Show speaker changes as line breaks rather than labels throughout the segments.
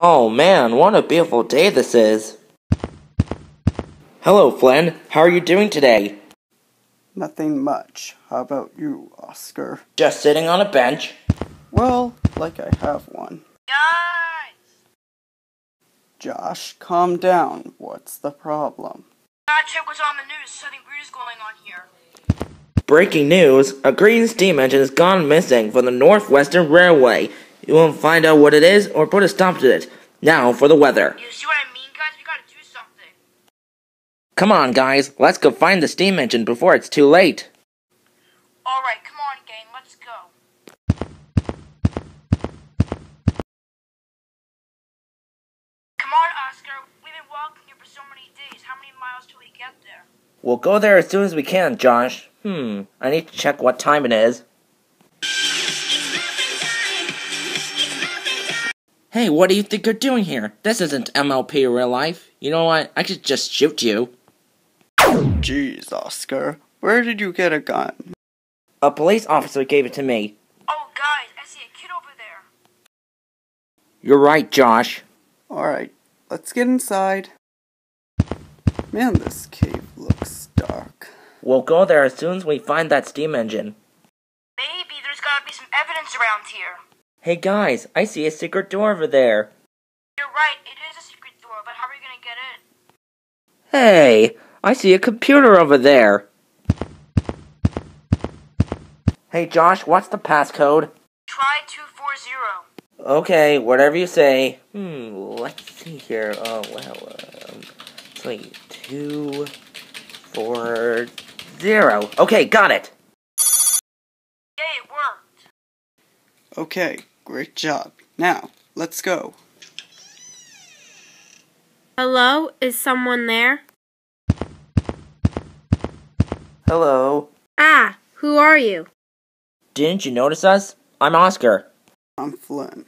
Oh man, what a beautiful day this is. Hello, Flynn. How are you doing today?
Nothing much. How about you, Oscar?
Just sitting on a bench.
Well, like I have one.
Guys!
Josh, calm down. What's the problem?
Gotta check what's on the news. Something weird is going on here.
Breaking news a green steam engine has gone missing from the Northwestern Railway. You won't find out what it is or put a stop to it. Now for the weather.
You see what I mean, guys? We gotta do something.
Come on, guys, let's go find the steam engine before it's too late.
Alright, come on, gang. Let's go. Come on, Oscar. We've been walking here for so many days. How many miles till we get there?
We'll go there as soon as we can, Josh. Hmm, I need to check what time it is. Hey, what do you think you're doing here? This isn't MLP real life. You know what? I could just shoot you.
Jeez, Oscar. Where did you get a gun?
A police officer gave it to me.
Oh, guys, I see a kid over there.
You're right, Josh.
Alright, let's get inside. Man, this cave looks dark.
We'll go there as soon as we find that steam engine.
Maybe there's gotta be some evidence around here.
Hey guys, I see a secret door over there.
You're right, it is a secret door, but how are we gonna get in?
Hey, I see a computer over there. Hey Josh, what's the passcode?
Try 240.
Okay, whatever you say. Hmm, let's see here. Oh, well, um, wait, two, four, zero. Okay, got it.
Yay, it worked.
Okay, great job. Now, let's go.
Hello? Is someone there?
Hello.
Ah, who are you?
Didn't you notice us? I'm Oscar.
I'm Flynn.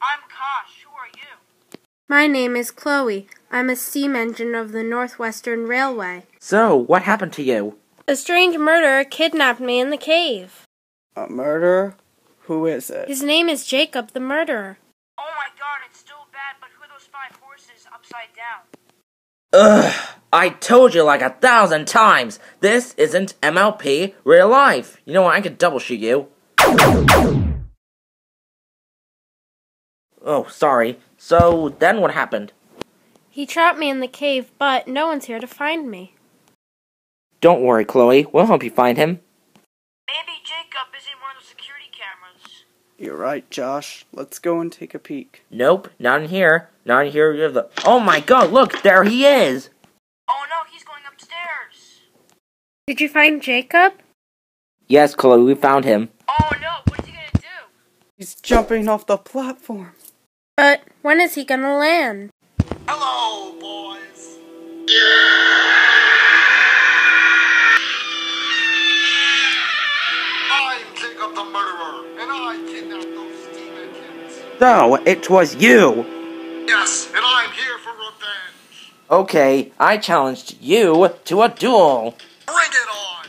I'm Josh. Who are you?
My name is Chloe. I'm a steam engine of the Northwestern Railway.
So, what happened to you?
A strange murderer kidnapped me in the cave.
A murderer? Who is it?
His name is Jacob the murderer.
Oh my god, it's still bad, but who are those five horses upside down?
Ugh, I told you like a thousand times. This isn't MLP real life. You know what? I could double shoot you. Oh, sorry. So, then what happened?
He trapped me in the cave, but no one's here to find me.
Don't worry, Chloe. We'll help you find him.
Maybe Jacob is in one of the security cameras.
You're right, Josh. Let's go and take a peek.
Nope, not in here. Not in here. You have the. Oh my god, look, there he is!
Oh no, he's going upstairs.
Did you find Jacob?
Yes, Chloe, we found him.
Oh no, what's he gonna do?
He's jumping off the platform.
But when is he gonna land?
So, it was you!
Yes, and I'm here for revenge.
Okay, I challenged you to a duel!
Bring it on.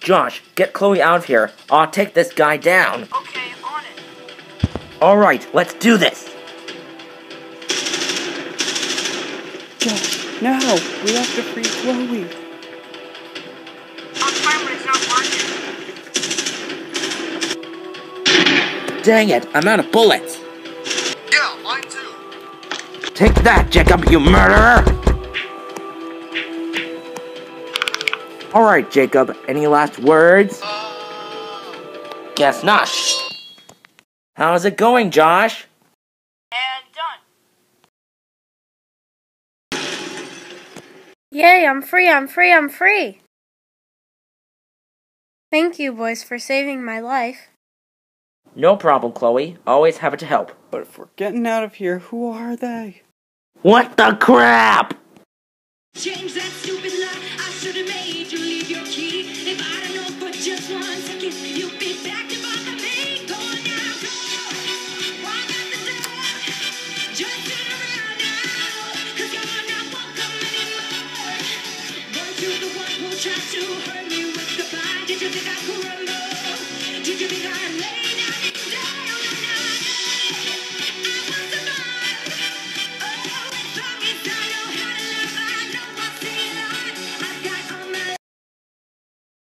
Josh, get Chloe out of here. I'll take this guy down.
Okay, on it.
Alright, let's do this!
Josh, now! We have to free Chloe.
I'm fine, but it's not working.
Dang it, I'm out of bullets!
Yeah, mine too.
Take that, Jacob, you murderer! Alright, Jacob, any last words?
Uh,
Guess not. How's it going, Josh?
And done.
Yay, I'm free, I'm free, I'm free! Thank you, boys, for saving my life.
No problem, Chloe. Always happy to help.
But if we're getting out of here, who are they?
What the crap?
That stupid. I should have made you leave your key. If I'd for just one second, you'd be back to bother me. Go now, go. The door. Just turn around now. you're not
welcome
anymore. Weren't you the one who tried to hurt me?